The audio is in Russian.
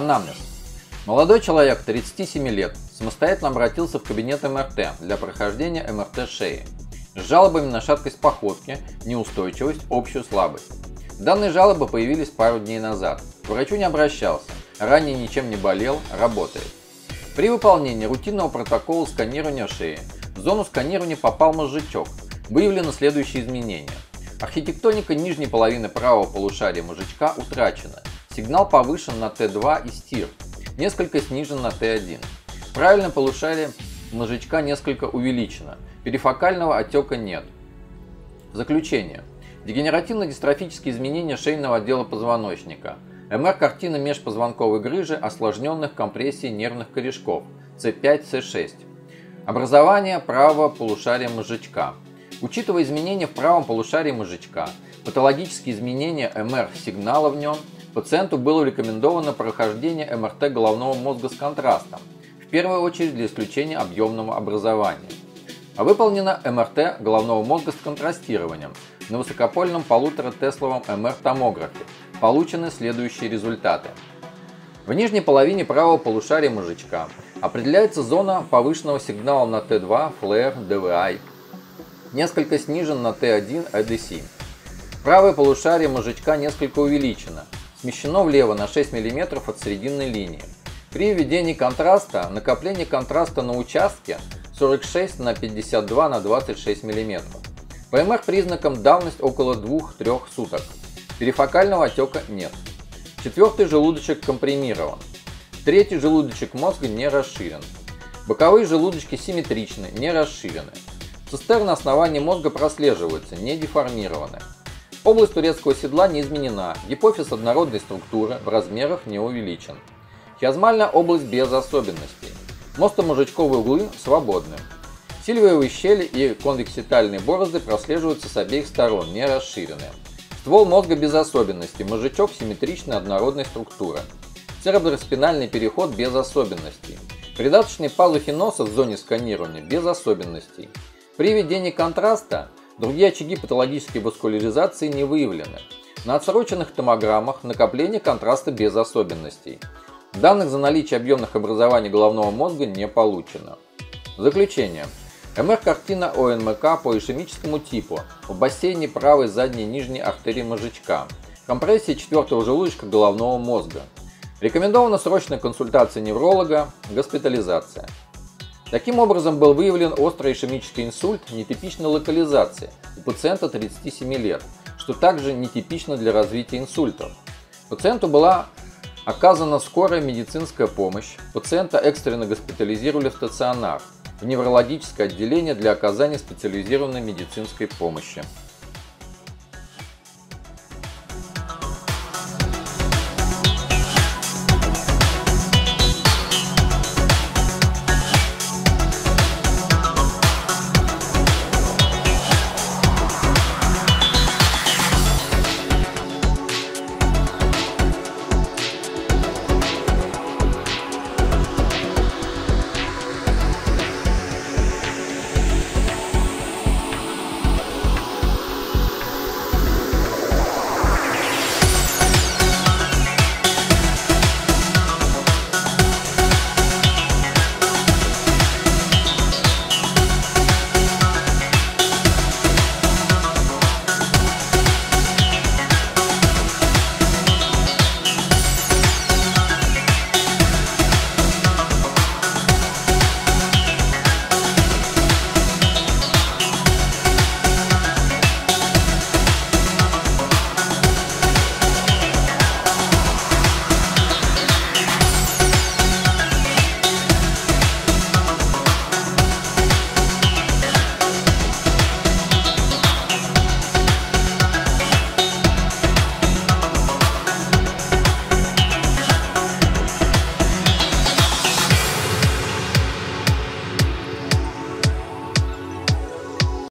Анамнез. Молодой человек, 37 лет, самостоятельно обратился в кабинет МРТ для прохождения МРТ шеи с жалобами на шаткость походки, неустойчивость, общую слабость. Данные жалобы появились пару дней назад. К врачу не обращался, ранее ничем не болел, работает. При выполнении рутинного протокола сканирования шеи в зону сканирования попал мозжечок. Выявлены следующие изменения. Архитектоника нижней половины правого полушария мозжечка утрачена. Сигнал повышен на Т2 и стир, несколько снижен на Т1. Правильное полушарие мозжечка несколько увеличено, перифокального отека нет. Заключение. Дегенеративно-дистрофические изменения шейного отдела позвоночника. МР картина межпозвонковой грыжи, осложненных компрессией нервных корешков С5-С6. Образование правого полушария мозжечка. Учитывая изменения в правом полушарии мозжечка, патологические изменения МР сигнала в нем, пациенту было рекомендовано прохождение МРТ головного мозга с контрастом, в первую очередь для исключения объемного образования. А выполнено МРТ головного мозга с контрастированием на высокопольном полутора-тесловом МР-томографе. Получены следующие результаты. В нижней половине правого полушария мозжечка определяется зона повышенного сигнала на Т2, флэр, ДВИ, несколько снижен на Т1 ADC. Правое полушарие мозжечка несколько увеличено, смещено влево на 6 мм от серединной линии. При введении контраста накопление контраста на участке 46 на 52 на 26 мм. По МР признакам давность около 2-3 суток. Перифокального отека нет. Четвертый желудочек компримирован. Третий желудочек мозга не расширен. Боковые желудочки симметричны, не расширены. Цистерны основания мозга прослеживаются, не деформированы. Область турецкого седла не изменена, гипофиз однородной структуры, в размерах не увеличен. Хиазмальная область без особенностей. Мостомужечковые углы свободны. Сильвиевые щели и конвекситальные борозды прослеживаются с обеих сторон, не расширены. Ствол мозга без особенностей, мозжечок симметричной однородной структуры. Цереброспинальный переход без особенностей. Придаточные пазухи носа в зоне сканирования без особенностей. При введении контраста другие очаги патологической васкуляризации не выявлены. На отсроченных томограммах накопление контраста без особенностей. Данных за наличие объемных образований головного мозга не получено. Заключение. МР-картина ОНМК по ишемическому типу в бассейне правой задней нижней артерии мозжечка. Компрессия четвертого желудочка головного мозга. Рекомендована срочная консультация невролога, госпитализация. Таким образом был выявлен острый ишемический инсульт нетипичной локализации у пациента 37 лет, что также нетипично для развития инсультов. Пациенту была оказана скорая медицинская помощь, пациента экстренно госпитализировали в стационар, в неврологическое отделение для оказания специализированной медицинской помощи.